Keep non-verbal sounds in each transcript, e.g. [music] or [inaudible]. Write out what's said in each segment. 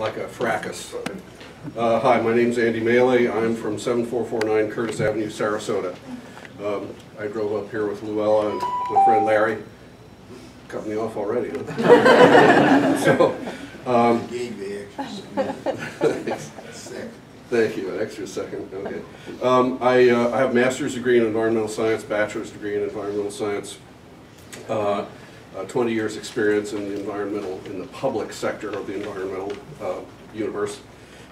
like a fracas. Uh, Hi, my name's Andy Mele. I'm from 7449 Curtis Avenue, Sarasota. Um, I drove up here with Luella and my friend Larry. Cut me off already? [laughs] So, um. Thank you, an extra second, okay. Um, I, uh, I have master's degree in environmental science, bachelor's degree in environmental science, uh, uh, 20 years' experience in the environmental, in the public sector of the environmental uh, universe.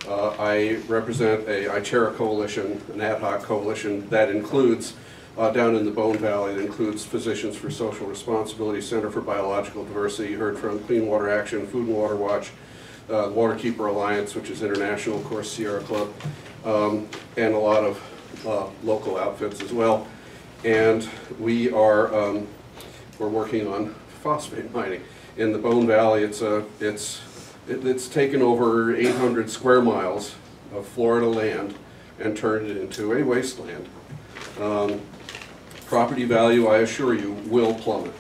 Uh, I represent a, I chair a coalition, an ad hoc coalition that includes, uh, down in the Bone Valley, that includes Physicians for Social Responsibility, Center for Biological Diversity, you heard from Clean Water Action, Food and Water Watch, uh, Waterkeeper Alliance, which is international, of course, Sierra Club, um, and a lot of uh, local outfits as well. And we are, um, we're working on phosphate mining. In the Bone Valley, it's a, it's, it- it's taken over 800 square miles of Florida land and turned it into a wasteland. Um, Property value, I assure you, will plummet.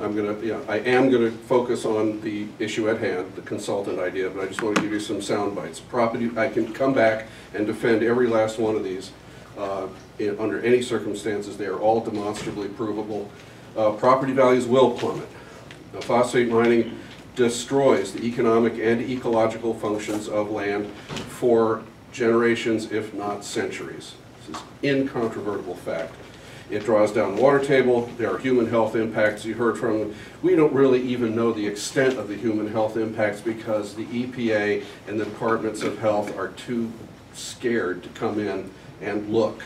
I'm gonna, yeah, I am gonna focus on the issue at hand, the consultant idea, but I just want to give you some sound bites. Property, I can come back and defend every last one of these uh, in- under any circumstances. They are all demonstrably provable. Uh, Property values will plummet. Phosphate mining destroys the economic and ecological functions of land for generations, if not centuries. This is incontrovertible fact. It draws down water table, there are human health impacts, you heard from, we don't really even know the extent of the human health impacts because the EPA and the Departments of Health are too scared to come in and look.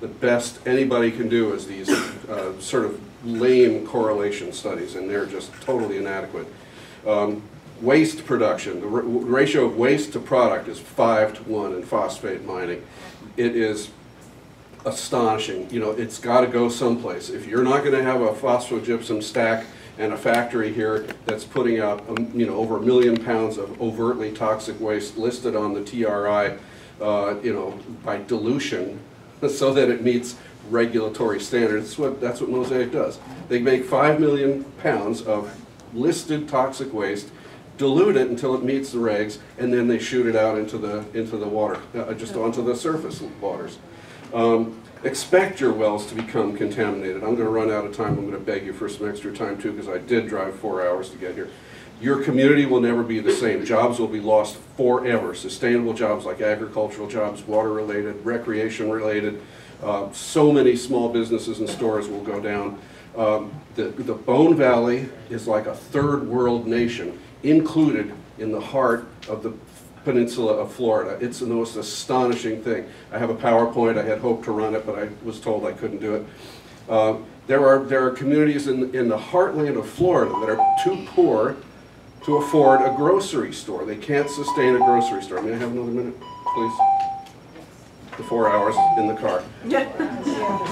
The best anybody can do is these uh, sort of lame correlation studies, and they're just totally inadequate. Um, Waste production, the ra- ratio of waste to product is five to one in phosphate mining. It is astonishing. You know, it's got to go someplace. If you're not going to have a phosphogypsum stack and a factory here that's putting out, um, you know, over a million pounds of overtly toxic waste listed on the TRI, uh, you know, by dilution, [laughs] so that it meets regulatory standards. That's what, that's what Mosaic does. They make five million pounds of listed toxic waste, dilute it until it meets the regs, and then they shoot it out into the, into the water, uh, just onto the surface waters. Um, Expect your wells to become contaminated. I'm gonna run out of time, I'm gonna beg you for some extra time too, because I did drive four hours to get here. Your community will never be the same. Jobs will be lost forever. Sustainable jobs like agricultural jobs, water-related, recreation-related. Uh, So many small businesses and stores will go down. Um, The, the Bone Valley is like a third world nation, included in the heart of the peninsula of Florida. It's the most astonishing thing. I have a PowerPoint, I had hoped to run it, but I was told I couldn't do it. Uh, There are, there are communities in, in the heartland of Florida that are too poor to afford a grocery store. They can't sustain a grocery store. May I have another minute, please? The four hours in the car.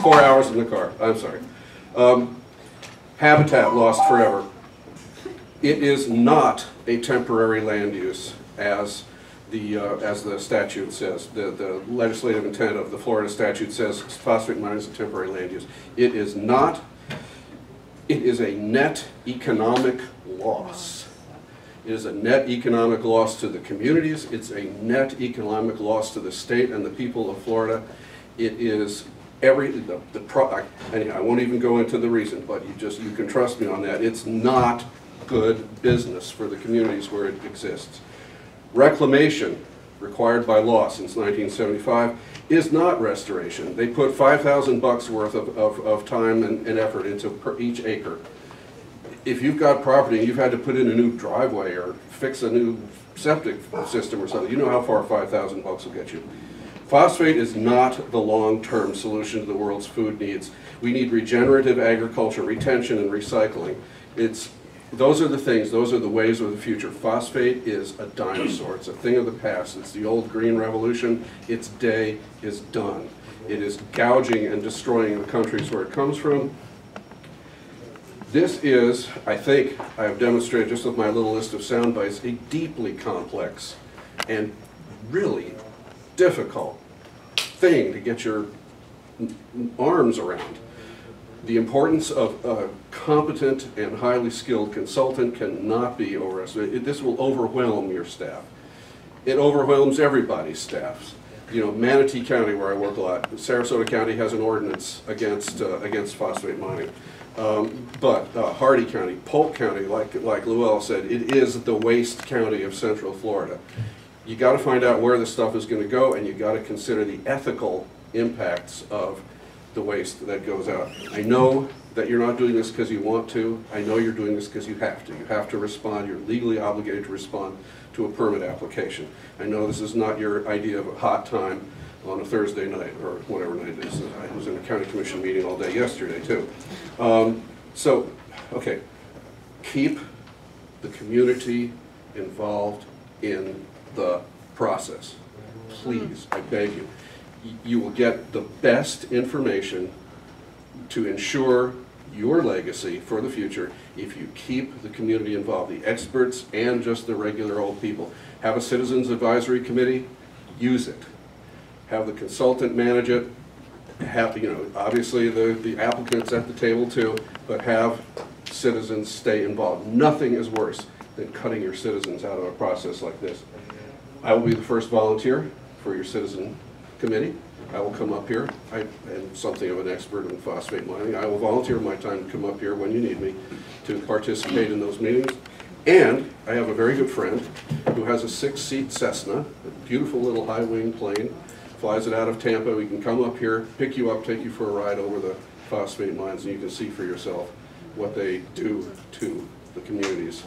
Four hours in the car, I'm sorry. Um, Habitat lost forever. It is not a temporary land use as the, uh, as the statute says. The, the legislative intent of the Florida statute says phosphate mining is a temporary land use. It is not. It is a net economic loss. It is a net economic loss to the communities. It's a net economic loss to the state and the people of Florida. It is every, the, the pro, anyhow, I won't even go into the reason, but you just, you can trust me on that. It's not good business for the communities where it exists. Reclamation, required by law since 1975, is not restoration. They put 5,000 bucks worth of, of, of time and, and effort into each acre. If you've got property and you've had to put in a new driveway or fix a new septic system or something, you know how far 5,000 bucks will get you. Phosphate is not the long-term solution to the world's food needs. We need regenerative agriculture, retention and recycling. It's, those are the things, those are the ways of the future. Phosphate is a dinosaur, it's a thing of the past. It's the old green revolution, its day is done. It is gouging and destroying the countries where it comes from. This is, I think, I have demonstrated just with my little list of sound bites, a deeply complex and really difficult thing to get your arms around. The importance of a competent and highly skilled consultant cannot be overestimated. This will overwhelm your staff. it overwhelms everybody's staffs. You know, Manatee County, where I work a lot, Sarasota County has an ordinance against, uh, against phosphate mining. Um, But uh, Hardee County, Polk County, like, like Luell said, it is the waste county of central Florida. You gotta find out where the stuff is gonna go, and you gotta consider the ethical impacts of the waste that goes out. I know that you're not doing this because you want to, I know you're doing this because you have to. You have to respond, you're legally obligated to respond to a permit application. I know this is not your idea of a hot time on a Thursday night, or whatever night it is. I was in a county commission meeting all day yesterday, too. Um, So, okay, keep the community involved in the process. Please, I beg you. You will get the best information to ensure your legacy for the future if you keep the community involved, the experts and just the regular old people. Have a citizens advisory committee, use it. Have the consultant manage it, have, you know, obviously the, the applicants at the table too, but have citizens stay involved. Nothing is worse than cutting your citizens out of a process like this. I will be the first volunteer for your citizen committee. I will come up here. I am something of an expert in phosphate mining. I will volunteer my time to come up here when you need me to participate in those meetings. And I have a very good friend who has a six-seat Cessna, a beautiful little high-wing plane, flies it out of Tampa. We can come up here, pick you up, take you for a ride over the phosphate mines, and you can see for yourself what they do to the communities.